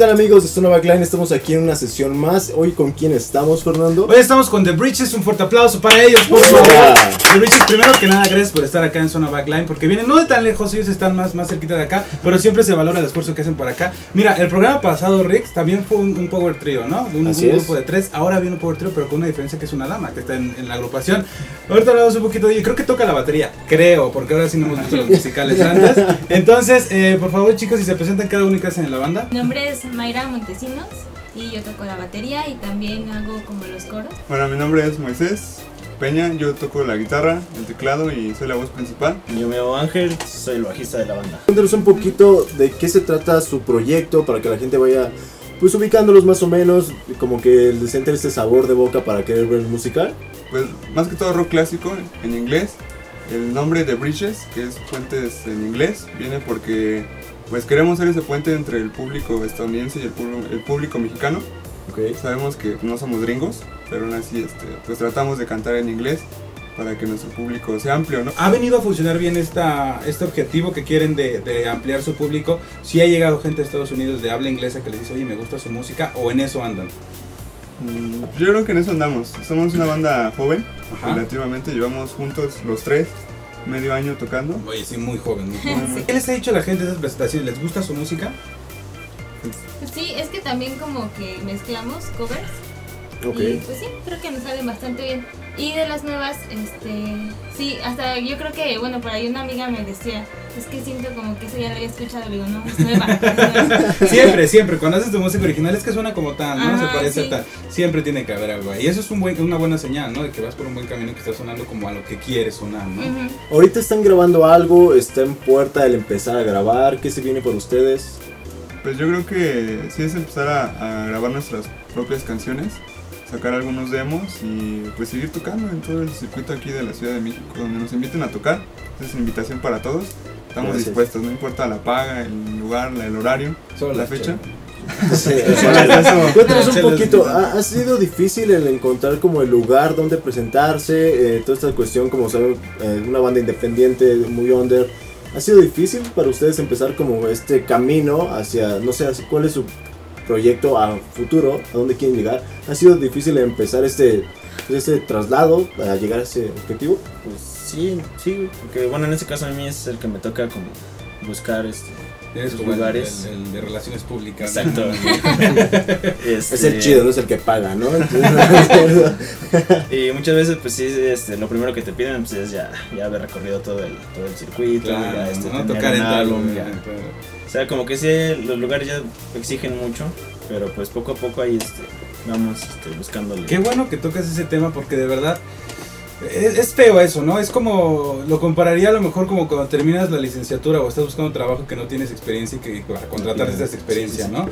Hola, ¿qué tal amigos de Stone Backline? Estamos aquí en una sesión más. Hoy con quién estamos, Fernando? Hoy estamos con The Bridges, un fuerte aplauso para ellos, por favor. The Bridges, primero que nada, gracias por estar acá en Zona Backline, porque vienen no de tan lejos, ellos están más, más cerquita de acá, pero siempre se valora el esfuerzo que hacen por acá. Mira, el programa pasado, Rix, también fue un, un power trio, ¿no? Un, Así un es. grupo de tres, ahora viene un power trio, pero con una diferencia que es una dama que está en, en la agrupación. Ahorita hablamos un poquito de ella, creo que toca la batería, creo, porque ahora sí no hemos visto los musicales antes. Entonces, eh, por favor, chicos, si se presentan cada uno y en la banda. Mi nombre es Mayra Montesinos y yo toco la batería y también hago como los coros. Bueno, mi nombre es Moisés Peña, yo toco la guitarra, el teclado y soy la voz principal. Yo me llamo Ángel, soy el bajista de la banda. Cuéntanos un poquito de qué se trata su proyecto para que la gente vaya pues ubicándolos más o menos, como que les entre este sabor de boca para querer ver el musical. Pues más que todo rock clásico en inglés. El nombre de Bridges, que es puentes en inglés, viene porque pues queremos ser ese puente entre el público estadounidense y el, público- el público mexicano. Ok. Sabemos que no somos gringos, pero aún así este, pues tratamos de cantar en inglés para que nuestro público sea amplio, ¿no? ¿Ha venido a funcionar bien esta, este objetivo que quieren de, de ampliar su público? Si ha llegado gente de Estados Unidos de habla inglesa que les dice, oye, me gusta su música, o en eso andan. Mm, Yo creo que en eso andamos. Somos una banda joven, Ajá. relativamente. Llevamos juntos los tres medio año tocando. Oye, sí, muy joven. Muy joven. ¿Qué les ha dicho la gente de esas presentaciones? ¿Les gusta su música? Pues sí, es que también como que mezclamos covers Ok. y pues sí, creo que nos salen bastante bien. Y de las nuevas, este, sí, hasta yo creo que, bueno, por ahí una amiga me decía, es que siento como que eso ya lo había escuchado, le digo, no, es nueva. es nueva". Siempre, siempre. Cuando haces tu música original es que suena como tal, ¿no? Se Ajá, parece sí. a tal. Siempre tiene que haber algo ahí. Y eso es un buen, una buena señal, ¿no? De que vas por un buen camino que está sonando como a lo que quieres sonar, ¿no? Ahorita están grabando algo, está en puerta el empezar a grabar, ¿qué se viene por ustedes? Pues yo creo que sí es empezar a, a grabar nuestras propias canciones, sacar algunos demos y pues seguir tocando en todo el circuito aquí de la Ciudad de México, donde nos inviten a tocar. Esa es invitación para todos. Estamos Gracias. dispuestos, no importa la paga, el lugar, el horario, Solo la fecha. Sí, Eso- Cuéntanos un poquito, ¿ha, ha sido difícil el encontrar como el lugar donde presentarse? eh, toda esta cuestión, como saben, eh, una banda independiente, muy under. ¿Ha sido difícil para ustedes empezar como este camino hacia, no sé, cuál es su proyecto a futuro, a dónde quieren llegar? ¿Ha sido difícil empezar este, este traslado a llegar a ese objetivo? Pues sí, sí, porque bueno, en este caso a mí es el que me toca como buscar este. Eres Los como el, lugares. el- el de relaciones públicas. ¿no? Exacto. Este, Es el chido, no es el que paga, ¿no? Y muchas veces, pues sí, este, lo primero que te piden pues, es ya, ya haber recorrido todo el, todo el circuito, Claro, ya este, ¿no? Tocar en tal álbum, O sea, como que sí, los lugares ya exigen mucho, pero pues poco a poco ahí este, vamos este, buscándole. Qué bueno que tocas ese tema porque de verdad es, es feo eso, ¿no? Es como, lo compararía a lo mejor como cuando terminas la licenciatura o estás buscando trabajo que no tienes experiencia y que para contratar necesitas experiencia, ¿no?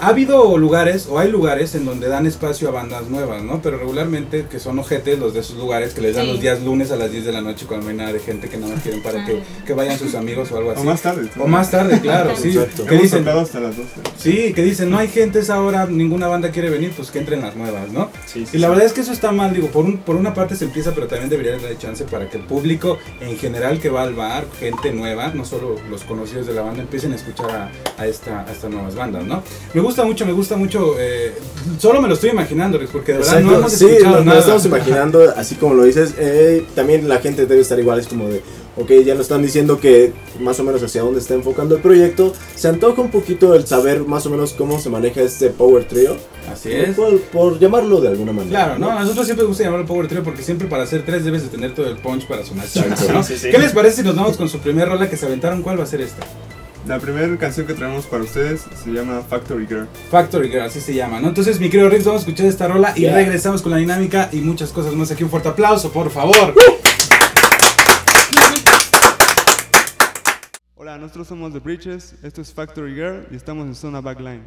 Ha habido lugares o hay lugares en donde dan espacio a bandas nuevas, ¿no? Pero regularmente que son ojetes los de esos lugares que les dan Sí. los días lunes a las 10 de la noche cuando no hay nada de gente que nada más quieren para que, que vayan sus amigos o algo así. O más tarde. O más tarde, claro, sí. Exacto. Que dicen, hasta las 12. sí, que dicen, no hay gente a esa hora, ninguna banda quiere venir, pues que entren las nuevas, ¿no? Sí, sí, Y la sí. verdad es que eso está mal, digo, por, un, por una parte se empieza, pero también debería darle chance para que el público en general que va al bar, gente nueva, no solo los conocidos de la banda, empiecen a escuchar a, a esta, a estas nuevas bandas, ¿no? Me gusta mucho, me gusta mucho, eh, solo me lo estoy imaginando, porque de verdad no Exacto, hemos sí, escuchado nos, nos nada. estamos imaginando, así como lo dices, eh, también la gente debe estar igual, es como de, ok, ya nos están diciendo que más o menos hacia dónde está enfocando el proyecto, se antoja un poquito el saber más o menos cómo se maneja este Power Trio, Así es. por, por llamarlo de alguna manera. Claro, no, a nosotros siempre nos gusta llamarlo Power Trio porque siempre para hacer tres debes de tener todo el punch para sonar Exacto. ¿no? Sí, sí. ¿Qué les parece si nos vamos con su primer rola que se aventaron? ¿Cuál va a ser esta? La primera canción que traemos para ustedes se llama Factory Girl. Factory Girl, así se llama, ¿no? Entonces, mi querido Rick, vamos a escuchar esta rola y Yeah. regresamos con la dinámica y muchas cosas más. Aquí un fuerte aplauso, por favor. Hola, nosotros somos The Bridges, esto es Factory Girl y estamos en zona backline.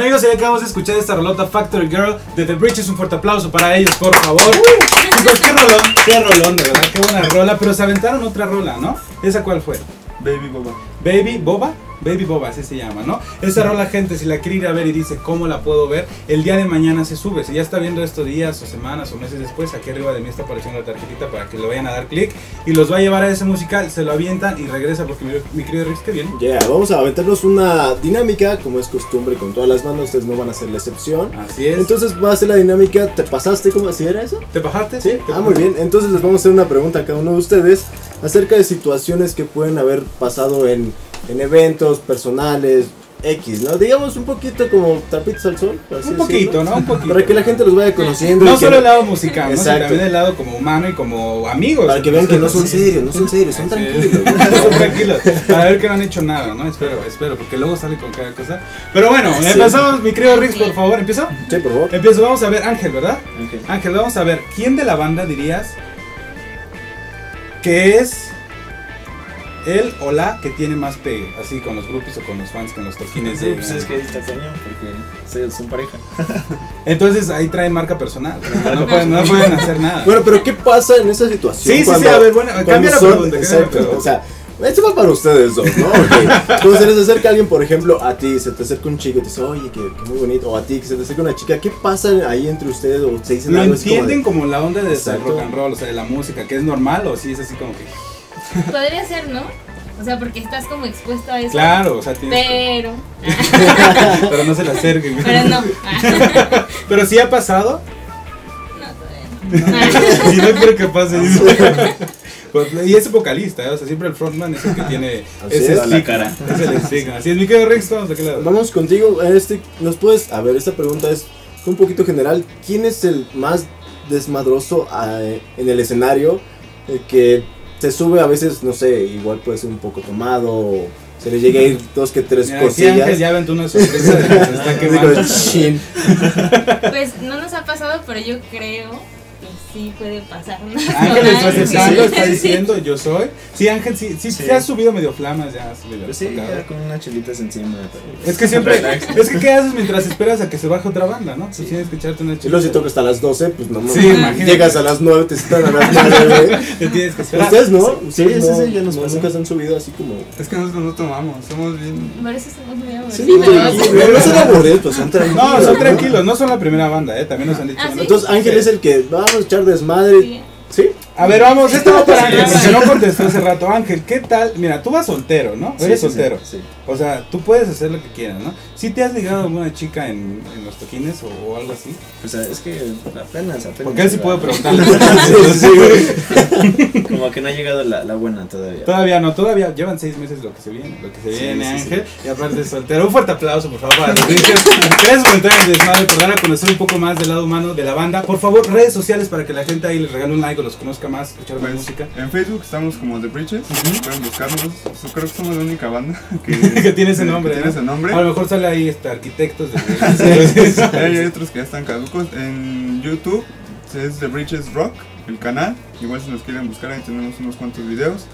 Amigos, ya acabamos de escuchar esta rolota Factory Girl de The Bridges. Un fuerte aplauso para ellos, por favor. Chicos, qué rolón, qué rolón, de verdad, qué buena rola. Pero se aventaron otra rola, ¿no? ¿Esa cuál fue? Baby Boba. Baby Boba. Baby Boba, así se llama, ¿no? Esa rola, gente, si la quiere ir a ver y dice cómo la puedo ver, el día de mañana se sube. Si ya está viendo estos días o semanas o meses después, aquí arriba de mí está apareciendo la tarjetita para que le vayan a dar clic y los va a llevar a ese musical, se lo avientan y regresa porque mi, mi querido Rick, qué bien. Ya, vamos a aventarnos una dinámica, como es costumbre con todas las bandas, ustedes no van a ser la excepción. Así es. Entonces va a ser la dinámica, ¿te pasaste como así era eso? ¿Te bajaste? Sí, ¿Te ah, muy bien. Entonces les vamos a hacer una pregunta a cada uno de ustedes acerca de situaciones que pueden haber pasado en, en eventos personales, X, ¿no? Digamos un poquito como trapitos al sol. así Un poquito, decirlo, ¿no? Un poquito. Para que la gente los vaya conociendo. No solo el lado musical, ¿no? sino también el lado como humano y como amigos. Para que vean que no son serios, no son serios, son tranquilos. son tranquilos. Para ver que no han hecho nada, ¿no? Espero, espero, porque luego sale con cada cosa. Pero bueno, Sí. empezamos, mi querido Rix, por favor, ¿empiezo? Sí, por favor. Empiezo, vamos a ver, Ángel, ¿verdad? Ángel. Ángel, vamos a ver, ¿quién de la banda dirías que es él o la que tiene más pegue? Así con los grupos o con los fans, con los toquines Sí, de... pues es que está cañón, porque son pareja. Entonces ahí traen marca personal. No pueden, no pueden hacer nada. Bueno, pero ¿qué pasa en esa situación? Sí, sí, sí, a ver, bueno, cuando cambia la pregunta, Exacto, o sea, esto va para ustedes dos, ¿no? Ok. Cuando se les acerca alguien, por ejemplo, a ti, se te acerca un chico y te dice, oye, que, que muy bonito, o a ti, que se te acerca una chica, ¿qué pasa ahí entre ustedes? O se dicen ¿Lo algo así como de- entienden como la onda de rock and roll, o sea, de la música, que es normal o sí es así como que... Podría ser, ¿no? O sea, porque estás como expuesto a eso. Claro, o sea, tienes... Pero. Pero no se le acerquen. Pero no. Pero sí ha pasado. No, todavía no. y no quiero que pase eso. Pues, y es vocalista, ¿eh? o sea, siempre el frontman es el que tiene Así ese es. La cara. Es el estigma. Así es, mi querido Rex, vamos a qué lado. Vamos contigo, este, nos puedes, a ver, esta pregunta es un poquito general, ¿quién es el más desmadroso ah, en el escenario? El que se sube a veces, no sé, igual puede ser un poco tomado, o se le llega a ir dos que tres Mira, cosillas. ya aventó una sorpresa de que está. Pues no nos ha pasado, pero yo creo sí puede pasar. Ángel está Sí, aceptando, sí. está diciendo yo soy. Sí, Ángel, sí, sí, Sí. se ha subido medio flamas ya. has subido Pues sí, tocado. ya con unas chelitas encima. pero- Es que siempre, Relax. es que ¿qué haces mientras esperas a que se baje otra banda, no? Pues tienes que echarte una Y luego si toca hasta las 12, pues no Sí, mames. imagínate. Llegas a las 9, te citan a las 9, Te tienes que esperar. Ustedes no, Sí, ustedes sí, no, sí, ya nos no, nunca se han subido así como... Es que nosotros no tomamos, somos bien. Por eso somos muy aburridos. Sí, no son aburridos, pues son tranquilos. No, son tranquilos, no son la primera banda, ¿eh? También nos han dicho. Ah, ¿no? sí. Entonces Ángel es el que vamos a echar desmadre. Sí. ¿Sí? A ver, vamos, esto va para Ángel, porque no contestó hace rato. Ángel, ¿qué tal? Mira, tú vas soltero, ¿no? Sí, Eres sí, soltero. Sí. O sea, tú puedes hacer lo que quieras, ¿no? ¿Sí te has ligado a alguna chica en, en los toquines o, o algo así? O sea, es que apenas, apenas. Porque él sí puede ¿verdad? preguntarle. Sí, güey. Como que no ha llegado la, la buena todavía. Todavía no, todavía llevan seis meses lo que se viene, lo que se Sí, viene, sí, Ángel. Y aparte es soltero. Un fuerte aplauso, por favor, para los. Gracias por entrar en Desmadre, por dar a conocer un poco más del lado humano de la banda. Por favor, redes sociales para que la gente ahí les regale un like o los conozca más, escuchar más Pues, música. en Facebook estamos como The Bridges, pueden buscarnos. Creo que somos la única banda que, Que tiene ese nombre, que ¿no? tiene ese nombre. A lo mejor sale ahí este, arquitectos de Hay hay otros que ya están caducos. En YouTube es The Bridges Rock, el canal. Igual si nos quieren buscar, ahí tenemos unos cuantos videos.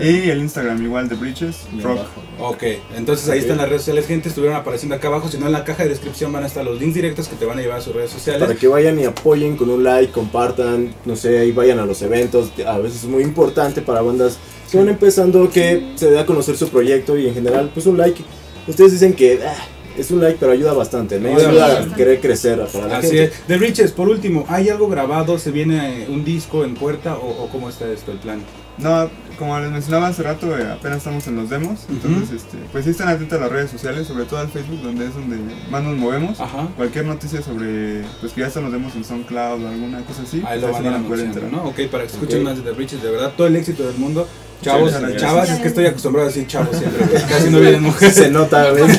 Y el Instagram igual The Bridges Rock. Ok, abajo. entonces ahí Ok. están las redes sociales, gente, estuvieron apareciendo acá abajo, si no en la caja de descripción van a estar los links directos que te van a llevar a sus redes sociales. Para que vayan y apoyen con un like, compartan, no sé, ahí vayan a los eventos. A veces es muy importante para bandas que van empezando que se dé a conocer su proyecto y en general, pues un like. Ustedes dicen que ah, es un like, pero ayuda bastante, ¿no? Ayuda Ayuda a querer crecer para la Así gente. es. The Riches, por último, ¿hay algo grabado? ¿Se viene eh, un disco en puerta o, o cómo está esto, el plan? No, como les mencionaba hace rato, eh, apenas estamos en los demos. Entonces, este, pues sí están atentos a las redes sociales, sobre todo al Facebook, donde es donde más nos movemos. Ajá. Cualquier noticia sobre, pues que ya están los demos en SoundCloud o alguna cosa así, Ahí pues lo van a enterar. ¿no? Ok, para que escuchen más de The Riches, de verdad, todo el éxito del mundo. Chavos, chavas, es que estoy acostumbrado a decir chavos siempre, casi no vienen mujeres. Se nota, ¿ves?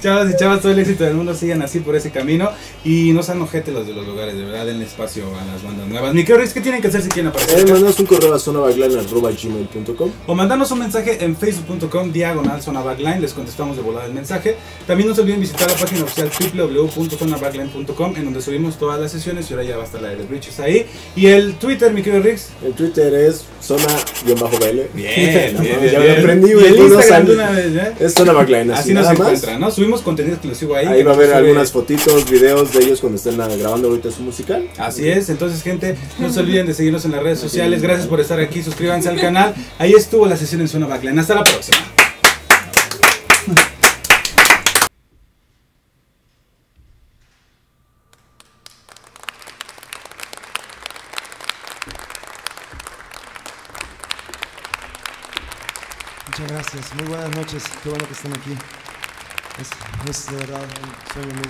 Chavas y chavas, todo el éxito del mundo sigan así por ese camino y no sean ojete los de los lugares, de verdad, denle espacio a las bandas nuevas. Mi querido Rix, ¿qué tienen que hacer si quieren Eh, aparecer? mandanos un correo a zonabaglan.gmail.com O mandarnos un mensaje en facebook.com diagonal zona backline, les contestamos de volada el mensaje. También no se olviden visitar la página oficial www.zonabackline.com en donde subimos todas las sesiones y ahora ya va a estar la de The Bridges ahí. Y el Twitter, mi querido Rix. El Twitter es zona-baile. Bien, No, bien, ya bien. lo aprendí, Y güey. el todos los Instagram de años. una vez, ¿eh? Es Zona Backline, Así así nos encuentran, ¿no? Subimos contenido exclusivo ahí. Ahí va a haber algunas fotitos, videos de ellos cuando estén grabando ahorita su musical. Así es, entonces gente, no se olviden de seguirnos en las redes sociales, gracias por estar aquí, suscríbanse al canal, ahí estuvo la sesión en Zona Backline, hasta la próxima. Muchas gracias, muy buenas noches, qué bueno que estén aquí. Es, es de verdad un sueño muy